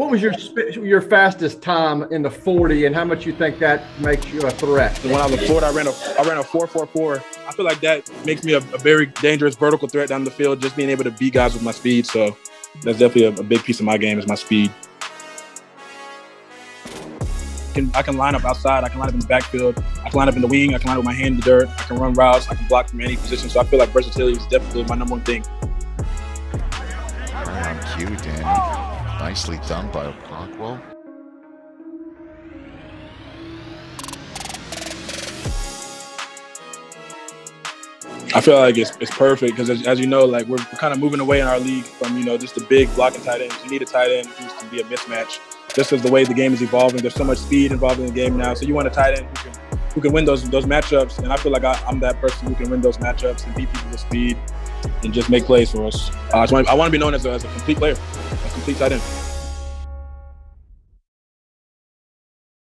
What was your your fastest time in the 40, and how much you think that makes you a threat? When I was in Florida, I ran a I ran a 4.44. I feel like that makes me a, a, very dangerous vertical threat down the field. Just being able to beat guys with my speed. So that's definitely a, a big piece of my game is my speed. I can, I can line up outside. I can line up in the backfield. I can line up in the wing. I can line up with my hand in the dirt. I can run routes. I can block from any position. So I feel like versatility is definitely my number one thing. Right on cue, Danny. Nicely done by Okonkwo. I feel like it's, it's perfect because as, as, you know, like we're, we're, kind of moving away in our league from you know just the big blocking tight ends. You need a tight end who can be a mismatch. Just as the way the game is evolving, there's so much speed involved in the game now. So you want a tight end who can who can win those those matchups, and I feel like I, am that person who can win those matchups and beat people with speed and just make plays for us. Uh, so I want to be known as a, as a complete player, complete tight end.